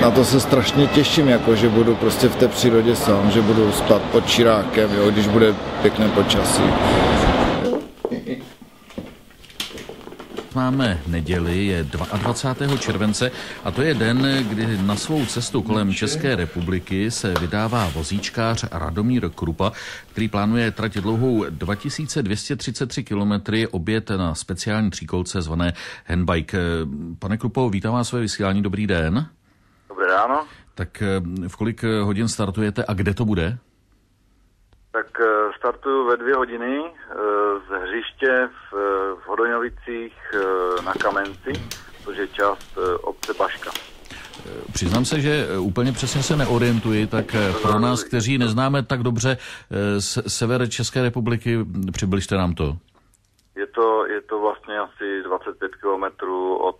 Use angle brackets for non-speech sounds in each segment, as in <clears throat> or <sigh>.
na to se strašně těším, jako že budu prostě v té přírodě sám, že budu spát pod čirákem, jo, když bude pěkné počasí. Máme neděli, je 22. července a to je den, kdy na svou cestu kolem České republiky se vydává vozíčkář Radomír Krupa, který plánuje trať dlouhou 2233 km obět na speciální tříkolce zvané Handbike. Pane Krupo, vítám vás své vysílání, dobrý den. Dobré ráno. Tak v kolik hodin startujete a kde to bude? Tak eh, startuju ve dvě hodiny eh, z hřiště v, v Hodoňovicích eh, na Kamenci, což je část obce Baška. Přiznám se, že úplně přesně se neorientuji, tak pro nás, kteří neznáme tak dobře sever České republiky, přibližte nám to. Je to, je to vlastně asi 25 kilometrů od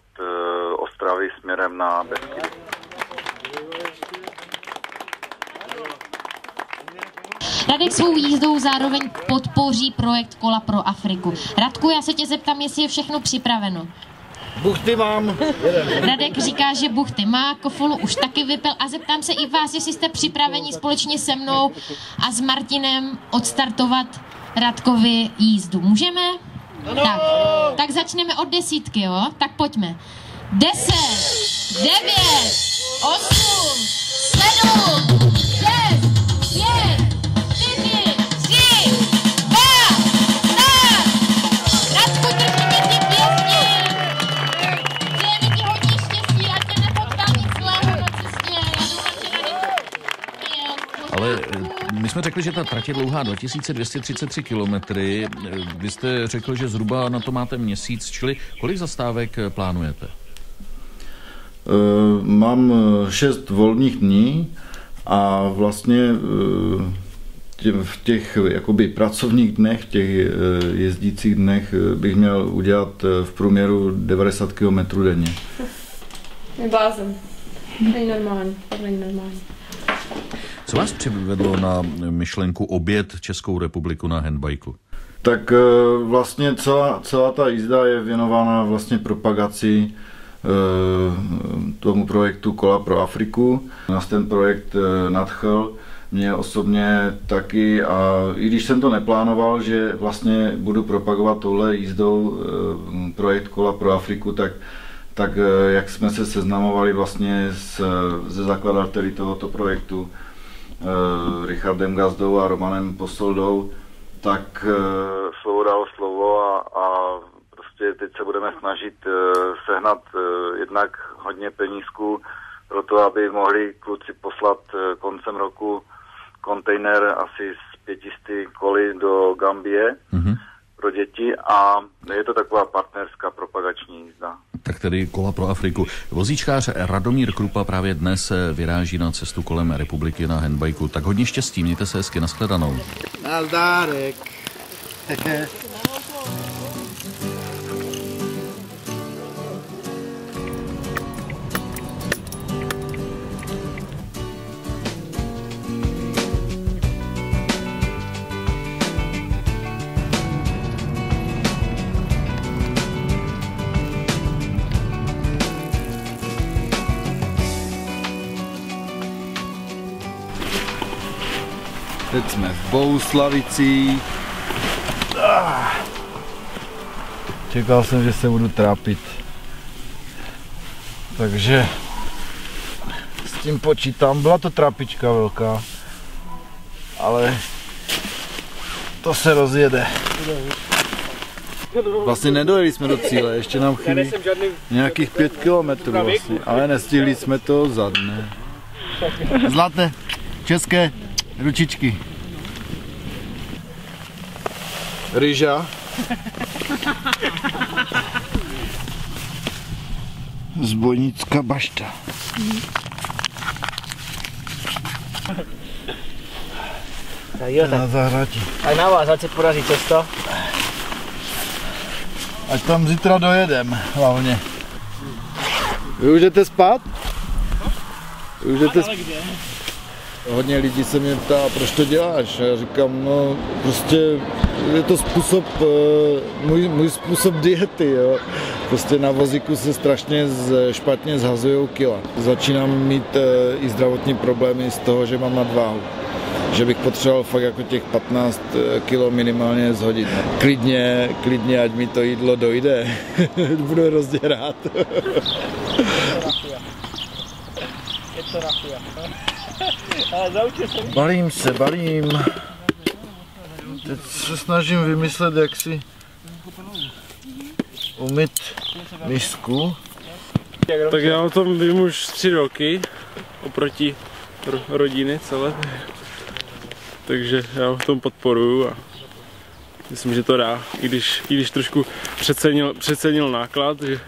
Ostravy směrem na Beskydy. Radek svou jízdou zároveň podpoří projekt Kola pro Afriku. Radku, já se tě zeptám, jestli je všechno připraveno. Buchty mám. Radek říká, že buchty má, kofolu už taky vypil a zeptám se i vás, jestli jste připraveni společně se mnou a s Martinem odstartovat Radkovi jízdu. Můžeme? Ano. Tak, tak začneme od desítky, jo? Tak pojďme. Deset, devět, osm, sedm, my jsme řekli, že ta trať je dlouhá 2233 km. Vy jste řekl, že zhruba na to máte měsíc, čili kolik zastávek eh, plánujete? Eh, Mám eh, šest volných dní a vlastně eh, tě- v těch jakoby pracovních dnech, v těch eh, jezdících dnech eh, bych měl udělat eh, v průměru 90 km denně. Je blázen. Není normální, fakt není normální. Co vás přivedlo na myšlenku obět Českou republiku na handbajku? Tak eh, vlastně celá, celá ta jízda je věnována vlastně propagaci eh, tomu projektu Kola pro Afriku. Nás ten projekt eh, nadchl mě osobně taky a i když jsem to neplánoval, že vlastně budu propagovat touhle jízdou projekt Kola pro Afriku, tak tak jak jsme se seznamovali vlastně se zakladateli tohoto projektu, Richardem Gazdou a Romanem Posoldou, tak eh, Slovo dalo slovo a, a prostě teď se budeme snažit eh, sehnat eh, jednak hodně penízků pro to, aby mohli kluci poslat eh, koncem roku kontejner asi s 500 koly do Gambie Mhm. pro děti a je to taková partnerská propagační jízda. Tak tedy kola pro Afriku. Vozíčkář Radomír Krupa právě dnes eh, vyráží na cestu kolem republiky na handbajku. Tak hodně štěstí, mějte se hezky, nashledanou. Nazdárek. <laughs> <laughs> Teď jsme v Bouslavicích. Ah. Čekal jsem, že se budu trápit. Takže s tím počítám. Byla to trápička velká, ale to se rozjede. Vlastně nedojeli jsme do cíle, ještě nám chybí nějakých pět kilometrů vlastně, ale nestihli jsme to za dne. <laughs> Zlaté, české ručičky. Ryža. Zbojnická bašta. Tak jo, Na tak, zahradě. tak na vás, ať se podaří cesto. Ať tam zítra dojedem, hlavně. Vy už jdete spát? Vy už jdete spát? Hodně lidí se mě ptá, proč to děláš? Já říkám, no prostě je to způsob, eh, můj, můj způsob diety, jo. Prostě na vozíku se strašně z, špatně zhazují kila. Začínám mít eh, i zdravotní problémy z toho, že mám nadváhu že bych potřeboval fakt jako těch 15 eh, kilo minimálně zhodit. Klidně, klidně, ať mi to jídlo dojde. <laughs> Budu hrozně rád. Je to rafia. Ale zaučil jsem. Balím se, balím. Teď se snažím vymyslet, jak si umyt misku. Tak já o tom vím už tři roky, oproti ro- rodiny celé. Takže já v tom podporuju a myslím, že to dá. I když, i když trošku přecenil, přecenil náklad, že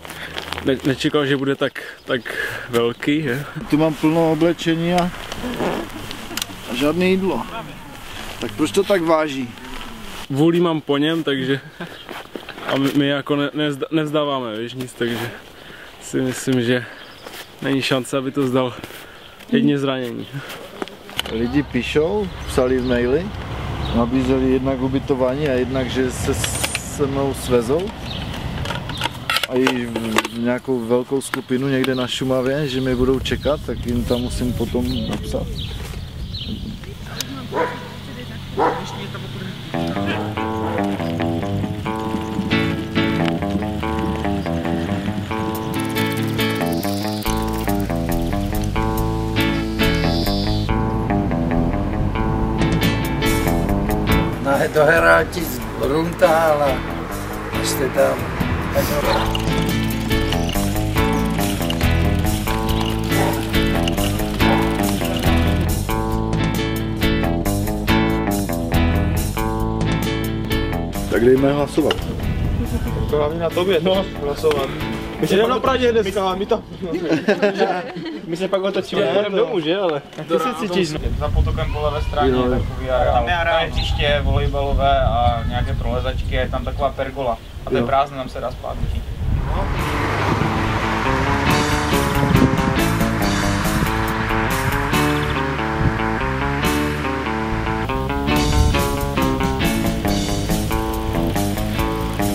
ne, nečekal, že bude tak, tak velký. Je. Tu mám plno oblečení a a žádné jídlo. Tak proč to tak váží? Vůli mám po něm, takže a my, my jako ne, nezda, nevzdáváme, víš, nic, takže si myslím, že není šance, aby to zdal jedně zranění. Lidi píšou, psali v maily, nabízeli jednak ubytování a jednak, že se se mnou svezou a i nějakou velkou skupinu někde na Šumavě, že mě budou čekat, tak jim tam musím potom napsat. No, dohrál ti z Bruntála, jste tam. Tak dejme hlasovat. To hlavně na tobě, no, hlasovat. My se jdeme na Praně dneska, my tam. My se pak otočíme, Ne, jdeme domů, že ale? Ty se cítíš. Za potokem po levé straně, Jo. takový areál. Tam je areál hřiště, volejbalové a nějaké prolezačky, je tam taková pergola. A to je prázdné, tam se dá spát.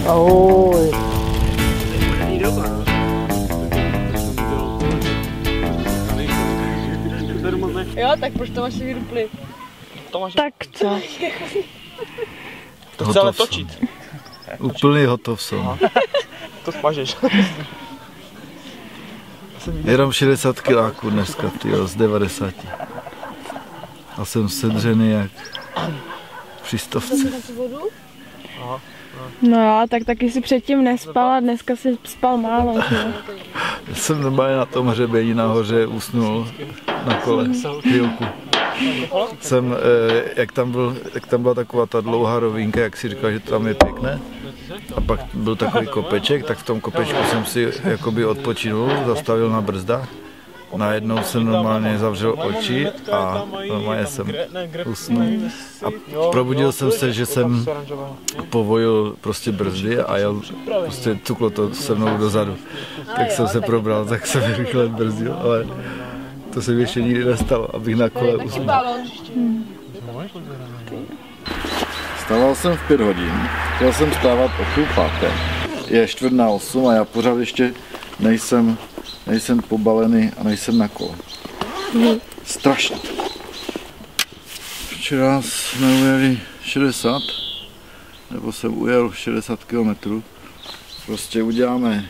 Ahoj. Jo, tak proč to máš vyrupli? Tak Co? To chce ale točit. Úplný hotov jsem. To spažeš. Jenom 60 kiláků dneska, tyjo, z 90. A jsem sedřený jak při stovce. No jo, tak taky si předtím nespal a dneska si spal málo, že? Já <laughs> jsem normálně na tom hřebení nahoře usnul na kole chvilku. Jsem, eh, jak, tam byl, jak tam byla taková ta dlouhá rovinka, jak si říkal, že tam je pěkné, a pak byl takový kopeček, tak v tom kopečku jsem si jakoby odpočinul, zastavil na brzdách. Najednou jsem normálně zavřel oči a normálně jsem usnul. A probudil jsem se, že jsem povojil prostě brzdy a jel, prostě cuklo to se mnou dozadu. Tak jsem se probral, tak jsem <laughs> rychle brzdil, ale to se mi ještě nikdy nestalo, abych na kole usnul. Stával jsem v pět hodin, chtěl jsem stávat o půl páté. Je čtvrt na osm a já pořád ještě nejsem, nejsem pobalený a nejsem na kole. Strašně. Včera jsme ujeli 60, nebo jsem ujel 60 km. Prostě uděláme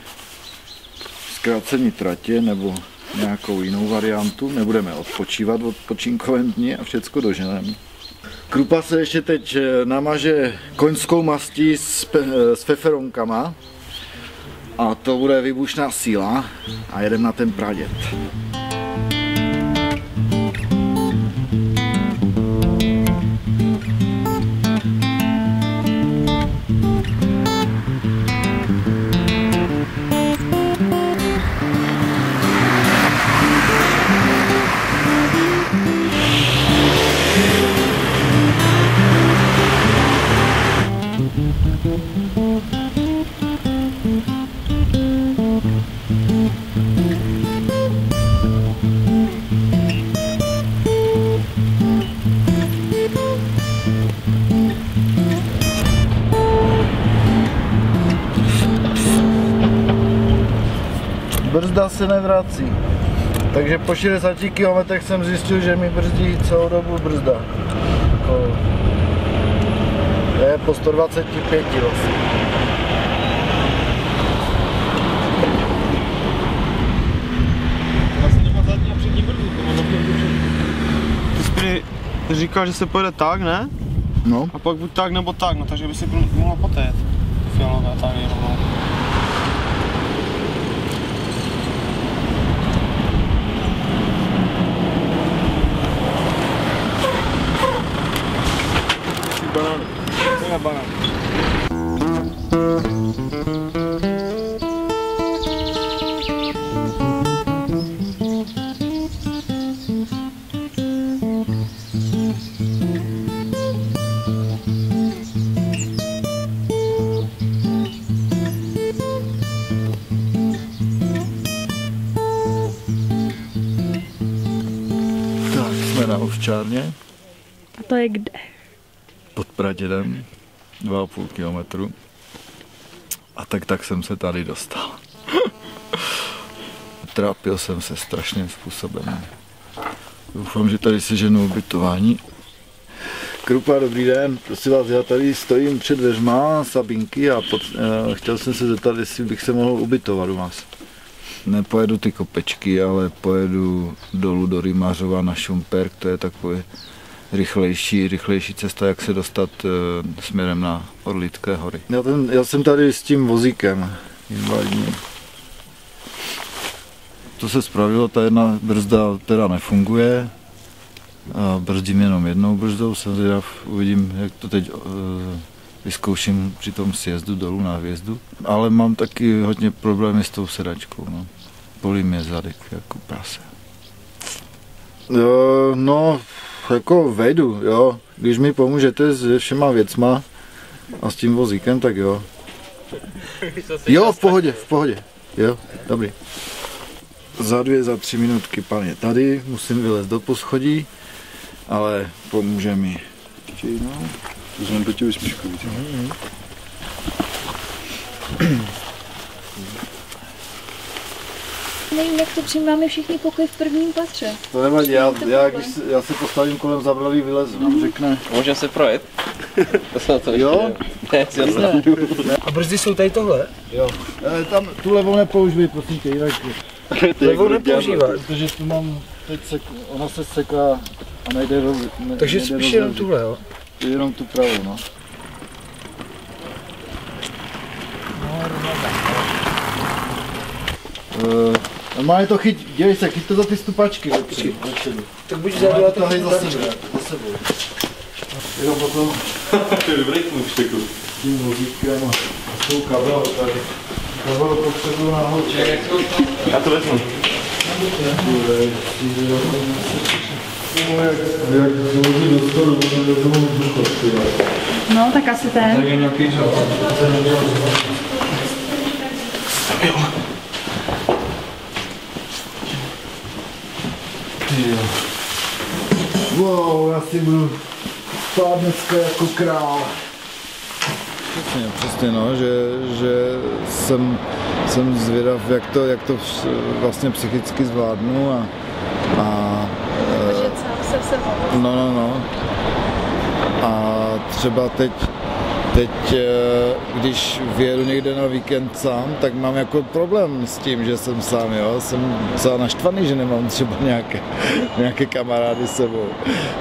zkrácení tratě nebo nějakou jinou variantu. Nebudeme odpočívat v odpočinkovém dni a všecko doženeme. Krupa se ještě teď eh, namaže koňskou mastí s, eh, s feferonkama a to bude výbušná síla a jedem na ten pradět. Se nevrací. Takže po 60 km jsem zjistil, že mi brzdí celou dobu brzda. Kolo. To je po 125 vlastně. Říkal, že se pojede tak, ne? No. A pak buď tak nebo tak, no takže by si mohla poté fialové tady rovnou. Ovčárně A to je kde? pod Pradědem, 2,5 kilometru. A tak tak jsem se tady dostal. <laughs> Trápil jsem se strašným způsobem. Doufám, že tady si ženu ubytování. Krupa, dobrý den. Prosím vás, já tady stojím před dveřma Sabinky a pod, uh, chtěl jsem se zeptat, jestli bych se mohl ubytovat u vás. Nepojedu ty kopečky, ale pojedu dolů do Rymařova na Šumperk, to je takový rychlejší, rychlejší cesta, jak se dostat uh, směrem na Orlické hory. Já, ten, já jsem tady s tím vozíkem invalidním. To se spravilo, ta jedna brzda teda nefunguje. A brzdím jenom jednou brzdou, jsem zvědav, uvidím, jak to teď uh, vyzkouším při tom sjezdu dolů na hvězdu. Ale mám taky hodně problémy s tou sedačkou. No. Bolí mě zadek jako prase. Jo, no, jako vejdu, jo. Když mi pomůžete se všema věcma a s tím vozíkem, tak jo. <laughs> Jo, v pohodě, v pohodě. Jo, dobrý. Za dvě, za tři minutky pan je tady, musím vylézt do poschodí, ale pomůže mi. No. To jsem to tě uspíšku, víte. Mhm. <clears throat> Nevím, jak to přijímáme všichni pokoj v prvním patře. To nevadí, já, já, když se, já se postavím kolem zabradlí, vylezu, nám řekne. Můžeme se projet? <laughs> To se to Jo? Ne, si Ne. A brzdy jsou tady tohle? Jo. E, tam tu levou nepoužívej, prosím tě, jinak. <laughs> Levou nepoužívat? Protože tu mám, teď sek, ona se seká a nejde roz, ne, Takže nejde spíš jenom rozložit. tuhle, jo? Jenom tu pravou, no. Uh, normálně to chyť, dělej se, chyť to za ty stupačky vepředu. vepředu. Tak buď Normálně vzadu a to hej za sebou, za sebou. Jenom potom <laughs> To je dobrý kůšteku. s tím vozítkem a s tou kabelou tady. Kabel potřebuju nahoru. Já to vezmu. Jak, jak do. No, tak asi ten. je nějaký žal. Jo. Wow, já si budu spát dneska jako král. Přesně, přesně no, že, že jsem, jsem zvědav, jak to, jak to vlastně psychicky zvládnu a, a se. No, no, no. A třeba teď, teď, eh, když vyjedu někde na víkend sám, tak mám jako problém s tím, že jsem sám, jo. Jsem docela naštvaný, že nemám třeba nějaké, nějaké kamarády s sebou.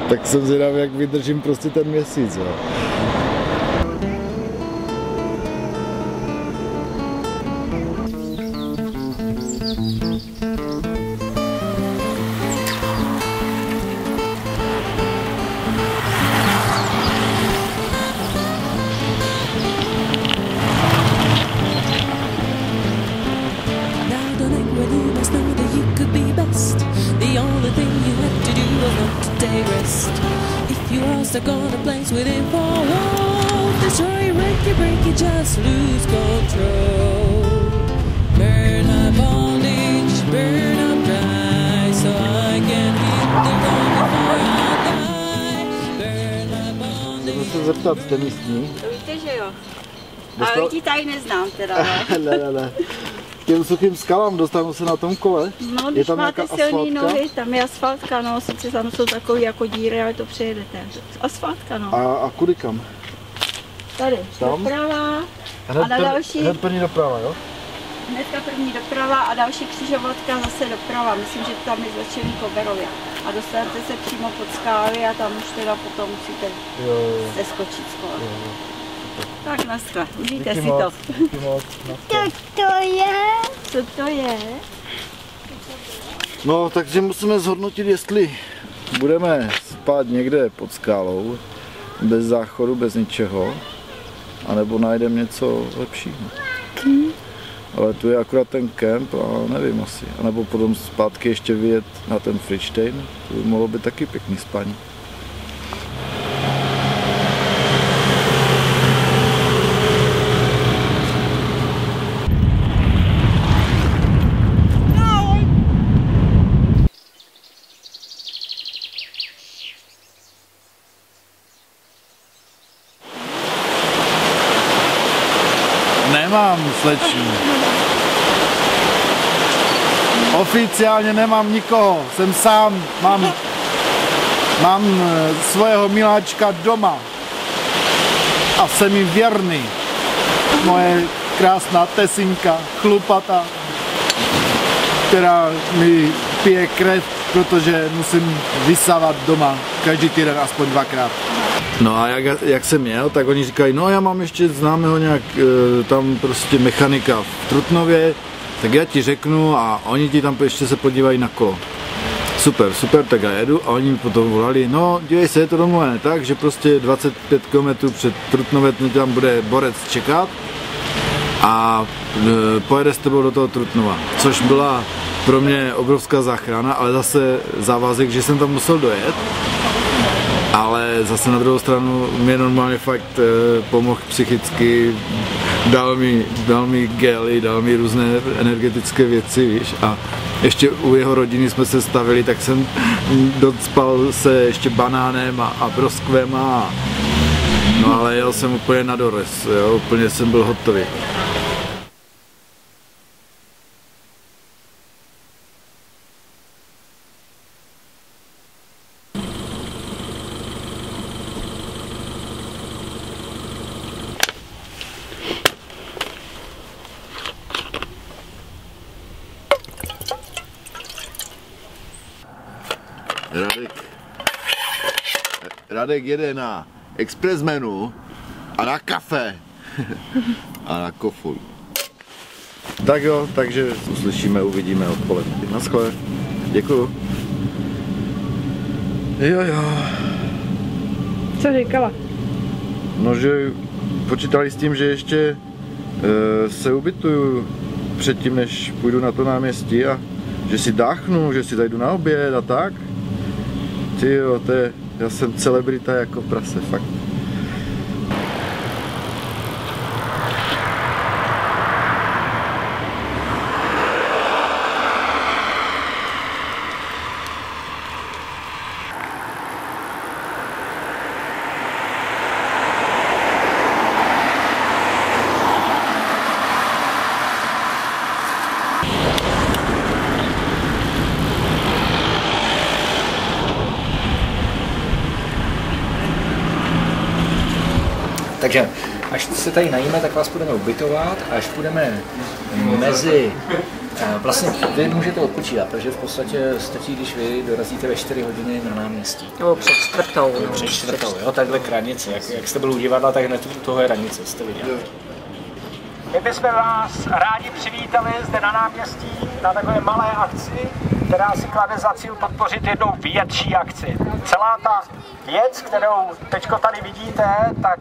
Tak jsem zvědavý, jak vydržím prostě ten měsíc, jo. day rest. If you are stuck on the planks within four walls, destroy, wreck you, break you, just lose control. Burn up bondage, burn up dry, so I can hit the ground before I die. Burn up bondage. Muszę zeptać te miski. Widzę, że jo. Ale gitaj nie znam teraz. Ale, <laughs> ale. Těm suchým skalám, dostanu se na tom kole. No, je když tam máte asfaltka? nohy, tam je asfaltka, no, sice tam jsou takové jako díry, ale to přejedete. Asfaltka, no. A, a kudy kam? Tady, Tam? doprava Hned, a na další, hned první doprava, jo? hnedka první doprava a další křižovatka zase doprava. Myslím, že tam je začený Koberově. A dostanete se přímo pod skály a tam už teda potom musíte Jo, jo, seskočit z kola. jo, jo. Tak naschle, užijte Díky si moc, to. díky moc, Co to je? Co to je? No, takže musíme zhodnotit, jestli budeme spát někde pod skálou, bez záchodu, bez ničeho, anebo najdeme něco lepšího. Ale tu je akorát ten kemp a nevím asi. A nebo potom zpátky ještě vyjet na ten Friedstein, to by mohlo být taky pěkný spaní. Nemám, sleční. Oficiálně nemám nikoho, jsem sám, mám, mám eh, svého miláčka doma a jsem jim věrný. Moje krásná tesinka, chlupata, která mi pije krev, protože musím vysávat doma každý týden aspoň dvakrát. No a jak, jak jsem jel, tak oni říkají, no já mám ještě známého nějak e, tam prostě mechanika v Trutnově, tak já ti řeknu a oni ti tam ještě se podívají na kolo. Super, super, tak já jedu. A oni mi potom volali, no dívej se, je to domluvené tak, že prostě 25 km před Trutnově tam bude borec čekat a e, pojede s tebou do toho Trutnova, což byla pro mě obrovská záchrana, ale zase závazek, že jsem tam musel dojet, ale zase na druhou stranu mě normálně fakt eh, pomohl psychicky, dal mi, dal mi gely, dal mi různé energetické věci, víš, a ještě u jeho rodiny jsme se stavili, tak jsem docpal se ještě banánem a, a broskvem a no ale jel jsem úplně na dorez, jo, úplně jsem byl hotový. Radek, Radek jede na express menu a na kafe <laughs> a na kofolu. Tak jo, takže uslyšíme, uvidíme odpoledne. Naschle. Děkuju. Jo, jo. Co říkala? No, že počítali s tím, že ještě e, se ubytuju předtím, než půjdu na to náměstí a že si dáchnu, že si zajdu na oběd a tak. Ty jo, to je, já jsem celebrita jako prase, fakt. Takže až se tady najíme, tak vás budeme ubytovat a až budeme mezi eh, Vlastně vy můžete odpočívat, protože v podstatě stačí, když vy dorazíte ve 4 hodiny na náměstí. Nebo před čtvrtou. No, před čtvrtou, jo, takhle k radnici. Jak, jak jste byl u divadla, tak hned u toho je radnice, jste viděl. My bychom vás rádi přivítali zde na náměstí na takové malé akci, která si klade za cíl podpořit jednou větší akci. Celá ta věc, kterou teď tady vidíte, tak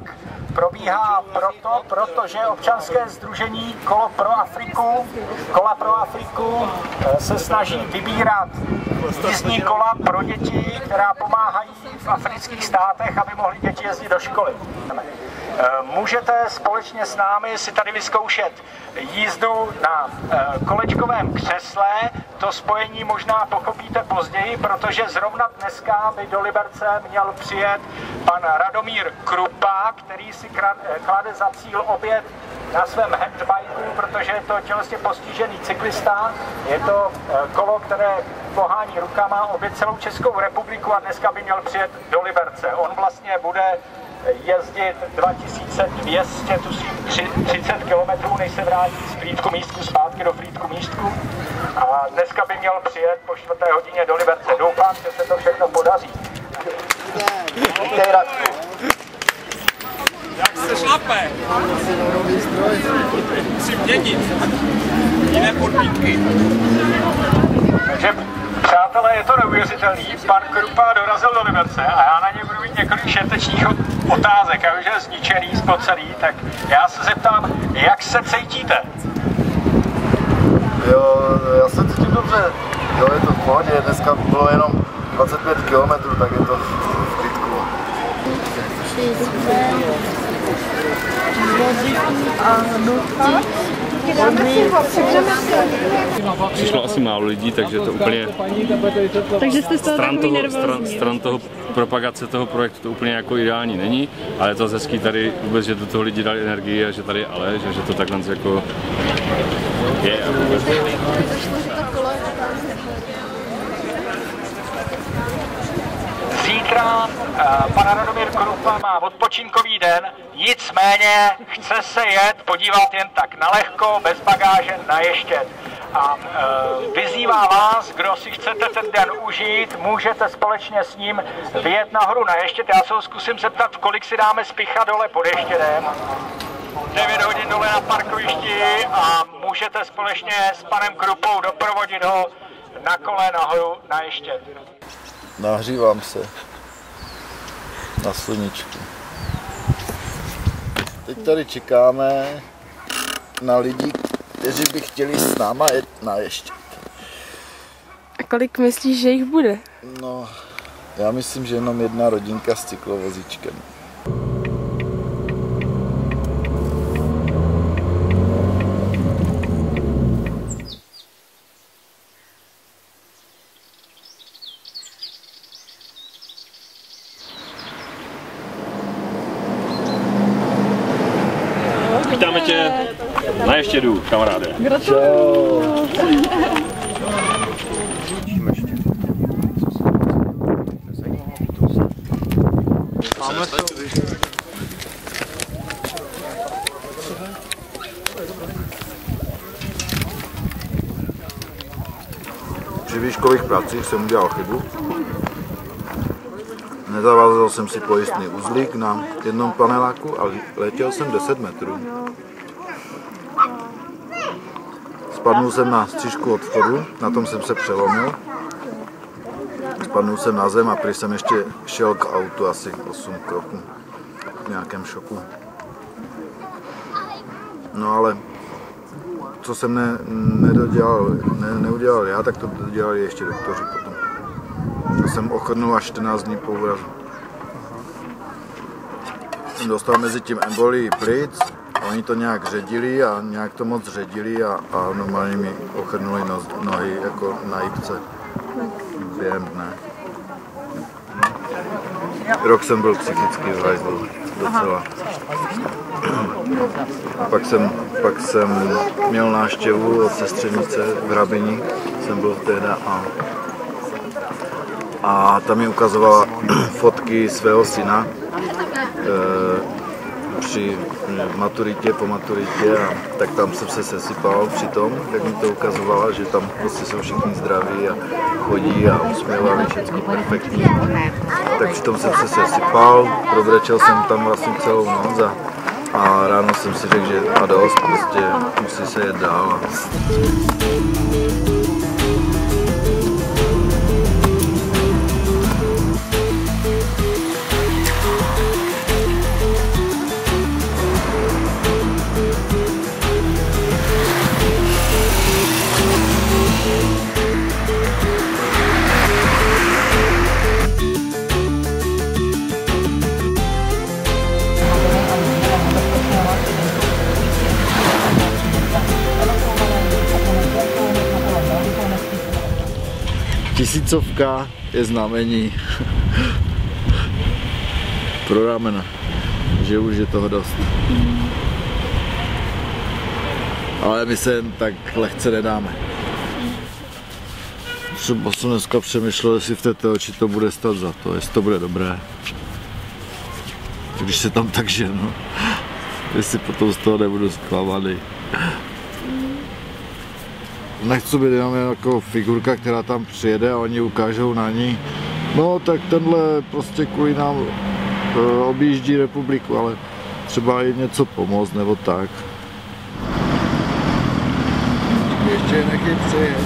probíhá proto, protože občanské združení Kolo pro Afriku, Kola pro Afriku eh, se snaží vybírat jízdní kola pro děti, která pomáhají v afrických státech, aby mohly děti jezdit do školy. Eh, Můžete společně s námi si tady vyzkoušet jízdu na eh, kolečkovém křesle. To spojení možná pochopíte později, protože zrovna dneska by do Liberce měl přijet pan Radomír Krupa, který si eh, klade za cíl obět na svém handbajku, protože je to tělesně postižený cyklista. Je to kolo, které pohání rukama obě celou Českou republiku a dneska by měl přijet do Liberce. On vlastně bude jezdit 2200, tuším 30 km, než se vrátí z Frýdku místku zpátky do Frýdku místku. A dneska by měl přijet po čtvrté hodině do Liberce. Doufám, že se to všechno podaří. Vítej, Radku. Jak se šlape? Musím měnit jiné podmínky. Takže přátelé, je to neuvěřitelný. Pan Krupa dorazil do Liberce a já na něj budu mít několik šetečních otázek. Já už je zničený, spocený, tak já se zeptám, jak se cítíte? Jo, já se cítím dobře. Jo, je to v pohodě. Dneska bylo jenom 25 km, tak je to v klidku. Přišlo asi málo lidí, takže to úplně Takže jste z toho stran takový toho, stran, nervózní. stran toho propagace toho projektu to úplně jako ideální není, ale je to hezký tady vůbec, že do toho lidi dali energii a že tady ale, že, že to takhle jako je. Zítra uh, pan Radomír Krupa má odpočinkový den, nicméně chce se jet podívat jen tak na lehko, bez bagáže, na ještět. A uh, vyzývá vás, kdo si chcete ten den užít, můžete společně s ním vyjet nahoru na ještět. Já se ho zkusím zeptat, kolik si dáme spicha dole pod ještědem. 9 hodin dole na parkovišti a můžete společně s panem Krupou doprovodit ho na kole nahoru na ještět. Nahřívám se na sluníčku. Teď tady čekáme na lidi, kteří by chtěli s náma jet na ještě. A kolik myslíš, že jich bude? No, já myslím, že jenom jedna rodinka s cyklovozíčkem. Vítáme tě na ještědu, kamaráde. Gratuluju. Máme to. Že víš, kolik prací jsem udělal chybu? Nezavázal jsem si pojistný uzlík na jednom paneláku a letěl jsem 10 metrů. Spadnul jsem na střížku od vchodu, na tom jsem se přelomil. Spadnul jsem na zem a prý jsem ještě šel k autu asi 8 kroků v nějakém šoku. No ale co jsem ne, nedodělal, ne, neudělal já, tak to dodělali ještě doktoři potom. To jsem ochrnul až 14 dní po úrazu. Dostal mezi tím embolii plic, oni to nějak ředili a nějak to moc ředili a, a normálně mi ochrnuli noz, nohy jako na jipce během dne. Rok jsem byl psychicky v hajzlu docela. Pak jsem, pak jsem měl návštěvu od sestřenice v Hrabini, jsem byl tehda a, a tam mi ukazovala <clears throat> fotky svého syna e, při maturitě, po maturitě a tak tam jsem se sesypal při tom, tak mi to ukazovala, že tam prostě jsou všichni zdraví a chodí a usměvali všechny perfektní. Tak přitom jsem se sesypal, probrečel jsem tam vlastně celou noc a, a ráno jsem si řekl, že a dost, prostě musí se jet dál. Tisícovka je znamení <laughs> pro ramena, že už je toho dost. Ale my se jen tak lehce nedáme. Třeba jsem dneska přemýšlel, jestli v té oči to bude stát za to, jestli to bude dobré. Když se tam tak ženu, <laughs> jestli potom z toho nebudu zklamaný. Nechci být jenom jako figurka, která tam přijede a oni ukážou na ní. No tak tenhle prostě kvůli nám e, objíždí republiku, ale třeba i něco pomoct nebo tak. Ještě nechej přijet.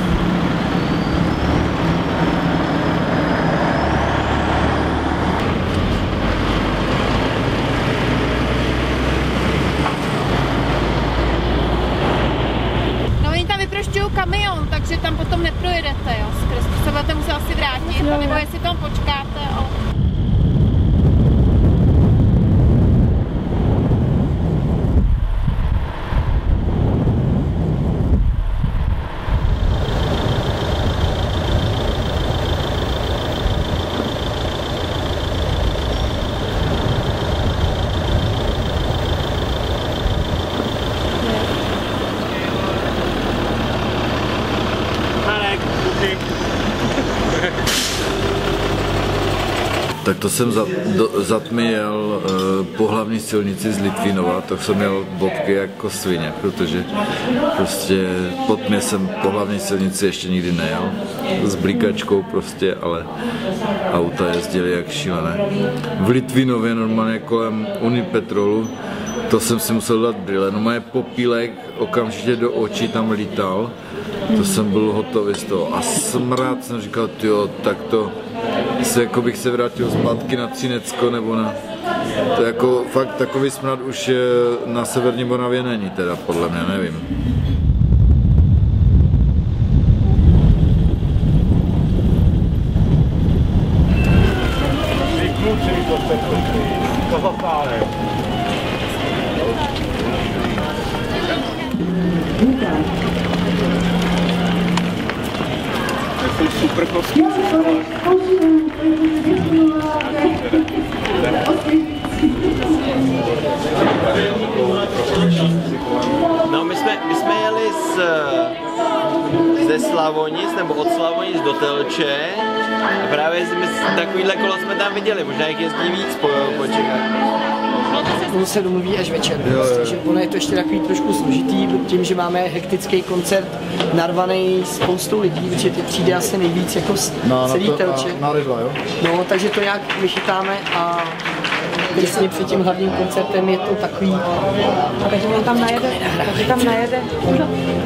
No oni tam vyprošťují kamion, takže tam potom neprojedete, jo, skrz. To se budete muset asi vrátit, Jo, jo. nebo jestli tam počkáte, ale... Marek, kuty. Tak to jsem za, do, za tmy jel e, po hlavní silnici z Litvinova, tak jsem měl bobky jako svině, protože prostě po tmě jsem po hlavní silnici ještě nikdy nejel. S blikačkou prostě, ale auta jezdily jak šílené. V Litvinově normálně kolem Unipetrolu, to jsem si musel dát brýle, no moje popílek okamžitě do očí tam lítal, to jsem byl hotový z toho. A smrad jsem říkal, tyjo, tak to se jako bych se vrátil zpátky na Třinecko nebo na... To jako fakt takový smrad už na severní Moravě není teda, podle mě, nevím. Ze Slavonic, nebo od Slavonic do Telče. A právě jsme, takovýhle kolo jsme tam viděli, možná jich jezdí víc po, počekat. On se domluví až večer, prostě, že ono je to ještě takový trošku složitý, tím, že máme hektický koncert narvaný spoustou lidí, protože ty přijde asi nejvíc jako z Na, na, celý to, telče. na, na rydla, jo? No, takže to nějak vychytáme a těsně před tím hlavním koncertem je to takový... Takže on tam najede, takže tam najede.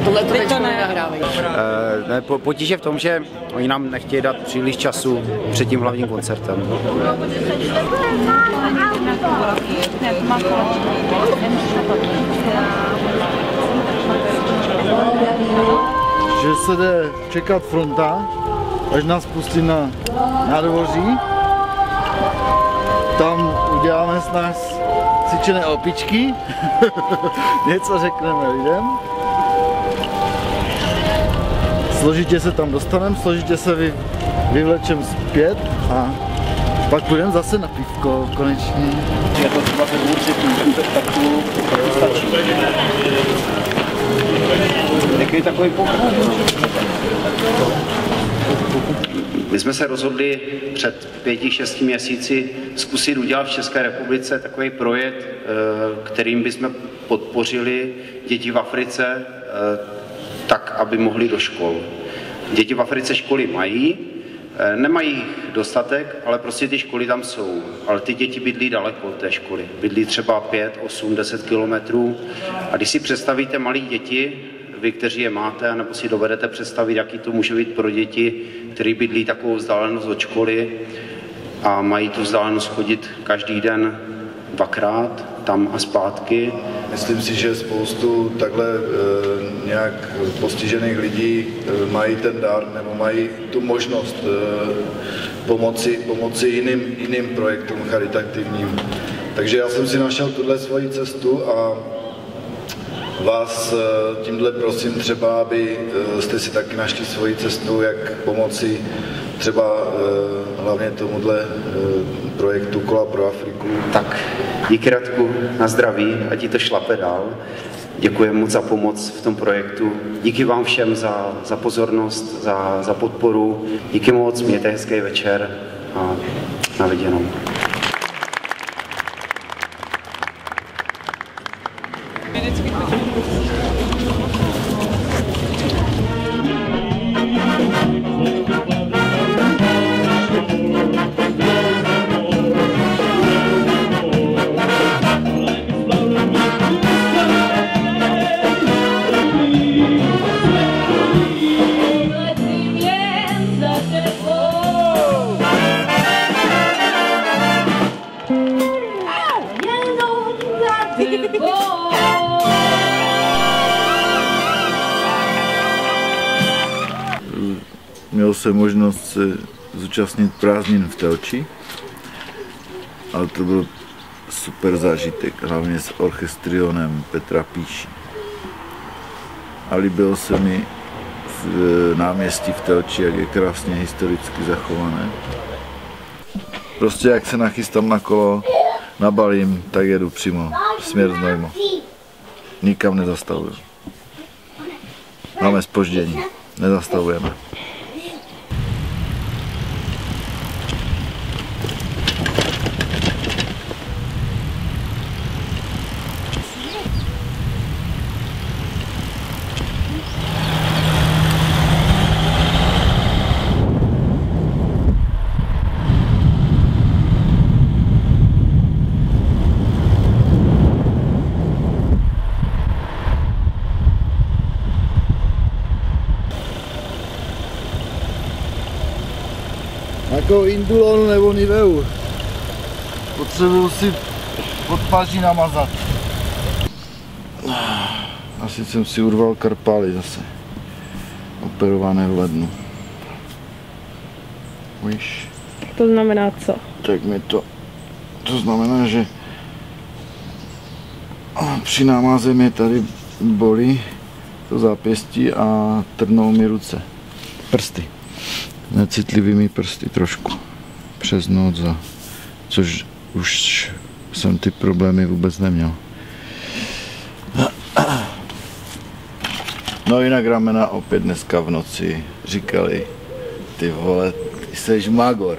Tohle to ne. nahrávají. Eh, ne, po- Potíž je v tom, že oni nám nechtějí dát příliš času před tím hlavním koncertem. Že se jde čekat fronta, až nás pustí na nádvoří. Tam uděláme s nás cvičené opičky, <laughs> něco řekneme lidem. Složitě se tam dostaneme, složitě se vy, vyvlečem zpět a pak půjdeme zase na pivko konečně. Je to třeba dvou třetích taktu stačí. Jaký je takový pokrok? My jsme se rozhodli před pěti, šesti měsíci zkusit udělat v České republice takový projekt, eh, kterým bychom podpořili děti v Africe eh, tak, aby mohli do škol. Děti v Africe školy mají, eh, nemají dostatek, ale prostě ty školy tam jsou. Ale ty děti bydlí daleko od té školy. Bydlí třeba 5, 8, 10 kilometrů. A když si představíte malé děti, vy, kteří je máte, nebo si dovedete představit, jaký to může být pro děti, které bydlí takovou vzdálenost od školy a mají tu vzdálenost chodit každý den dvakrát tam a zpátky. Myslím si, že spoustu takhle e, nějak postižených lidí e, mají ten dar nebo mají tu možnost e, pomoci, pomoci jiným, jiným projektům charitativním. Takže já jsem si našel tuhle svoji cestu a vás e, tímhle prosím třeba, aby e, jste si taky našli svoji cestu, jak pomoci třeba e, hlavně tomuhle projektu Kola pro Afriku. Tak, díky Radku, na zdraví, ať ti to šlape dál. Děkujeme moc za pomoc v tom projektu. Díky vám všem za, za pozornost, za, za podporu. Díky moc, mějte hezký večer a na viděnou. Telči, ale to byl super zážitek, hlavně s orchestrionem Petra Píší. A líbilo se mi v náměstí v Telči, jak je krásně historicky zachované. Prostě jak se nachystám na kolo, nabalím, tak jedu přímo směr Znojmo. Nikam nezastavuju. Máme spoždění, nezastavujeme. Jako Indulon nebo Niveu. Potřebuju si paží namazat. Asi jsem si urval karpály zase. Operované v lednu. Víš? To znamená co? Tak mi to... To znamená, že při námaze mě tady bolí to zápěstí a trnou mi ruce. Prsty necitlivými prsty trošku přes noc, a což už jsem ty problémy vůbec neměl. No jinak ramena opět dneska v noci říkali, ty vole, ty seš magor,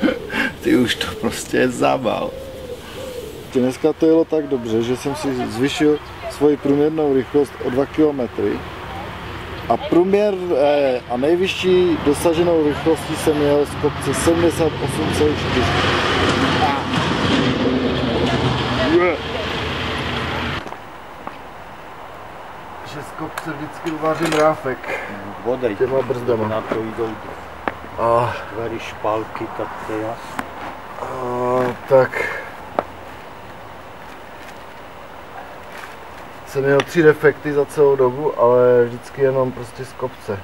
<laughs> ty už to prostě zabal. Ty dneska to jelo tak dobře, že jsem si zvyšil svoji průměrnou rychlost o 2 kilometry a průměr eh, a nejvyšší dosaženou rychlostí jsem měl z kopce 78,4. Že z kopce vždycky uvařím ráfek. Vodej. Těma brzdama. Na to jdou A, dvery, špalky, tak to je jasné. a, tak. Jsem měl tři defekty za celou dobu, ale vždycky jenom prostě z kopce.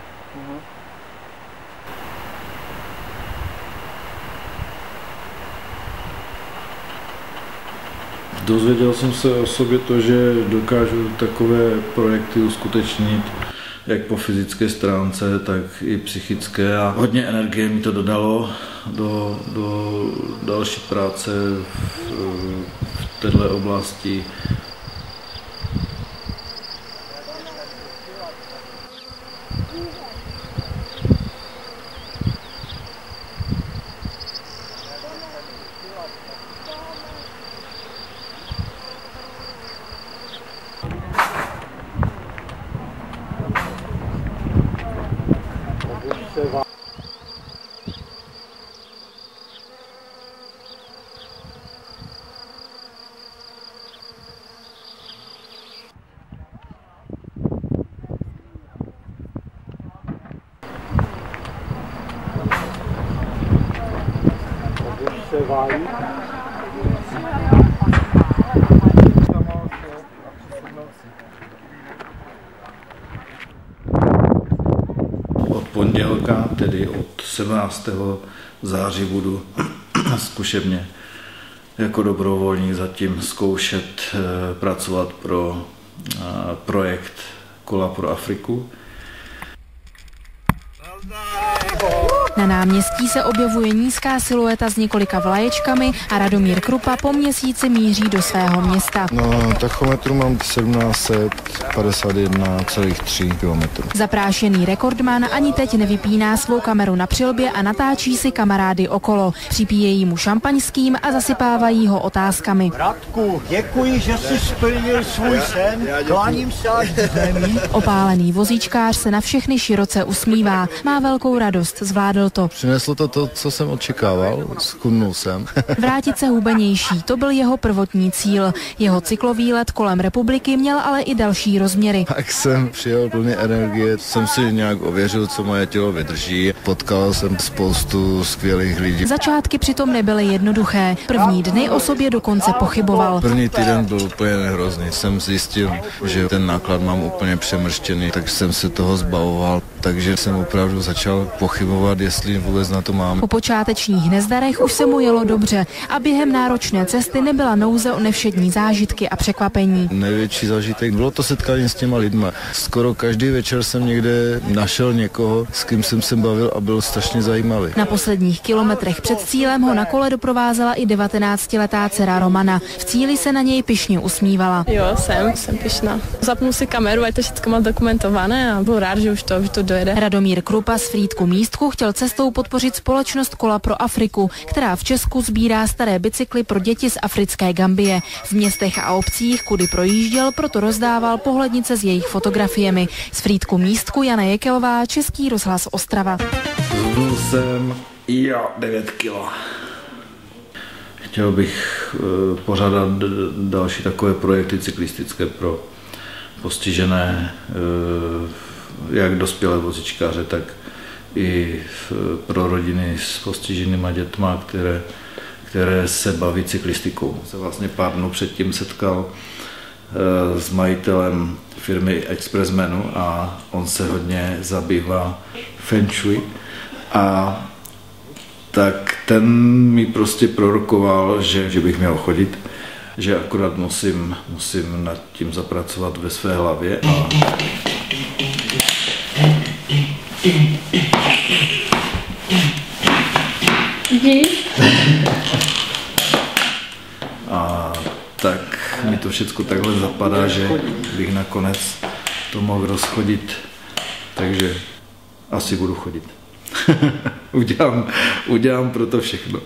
Dozvěděl jsem se o sobě to, že dokážu takové projekty uskutečnit, jak po fyzické stránce, tak i psychické a hodně energie mi to dodalo do, do další práce v, v této oblasti. se vájí. Od pondělka, tedy od 17. září budu <clears throat> zkušebně jako dobrovolník zatím zkoušet eh, pracovat pro eh, projekt Kola pro Afriku. Na náměstí se objevuje nízká silueta s několika vlaječkami a Radomír Krupa po měsíci míří do svého města. Na tachometru mám 1751,3 km. Zaprášený rekordman ani teď nevypíná svou kameru na přilbě a natáčí si kamarády okolo. Připíjejí mu šampaňským a zasypávají ho otázkami. Radku, děkuji, že jsi splnil svůj sen. Kláním se až k zemi. Opálený vozíčkář se na všechny široce usmívá. Má velkou radost, zvládl to. Přineslo to to, co jsem očekával, schudnul jsem. <laughs> Vrátit se hubenější, to byl jeho prvotní cíl. Jeho cyklovýlet kolem republiky měl ale i další rozměry. Tak jsem přijel plný energie, jsem si nějak ověřil, co moje tělo vydrží. Potkal jsem spoustu skvělých lidí. Začátky přitom nebyly jednoduché. První dny o sobě dokonce pochyboval. První týden byl úplně hrozný. Jsem zjistil, že ten náklad mám úplně přemrštěný, tak jsem se toho zbavoval. Takže jsem opravdu začal pochybovat, jestli vůbec na to mám. Po počátečních nezdarech už se mu jelo dobře a během náročné cesty nebyla nouze o nevšední zážitky a překvapení. Největší zážitek bylo to setkání s těma lidma. Skoro každý večer jsem někde našel někoho, s kým jsem se bavil a byl strašně zajímavý. Na posledních kilometrech před cílem ho na kole doprovázela i 19-letá dcera Romana. V cíli se na něj pišně usmívala. Jo, jsem, jsem pišná. Zapnul si kameru, ať to všechno má dokumentované a byl rád, že už to, že to dojede. Radomír Krupa z Frýdku Místku chtěl cestou podpořit společnost Kola pro Afriku, která v Česku sbírá staré bicykly pro děti z africké Gambie. V městech a obcích, kudy projížděl, proto rozdával pohlednice s jejich fotografiemi. Z Frýdku Místku Jana Jekelová, Český rozhlas Ostrava. Zhubnul jsem jo, 9 kilo. Chtěl bych eh, pořádat další takové projekty cyklistické pro postižené, eh, jak dospělé vozičkáře, tak i pro rodiny s postiženýma dětma, které, které se baví cyklistikou. Se vlastně pár dnů předtím setkal eh, s majitelem firmy Expressmenu a on se hodně zabývá feng shui a tak ten mi prostě prorokoval, že, že bych měl chodit, že akorát musím, musím nad tím zapracovat ve své hlavě A všechno takhle zapadá, že bych nakonec to mohl rozchodit, takže asi budu chodit. <laughs> udělám, udělám pro to všechno.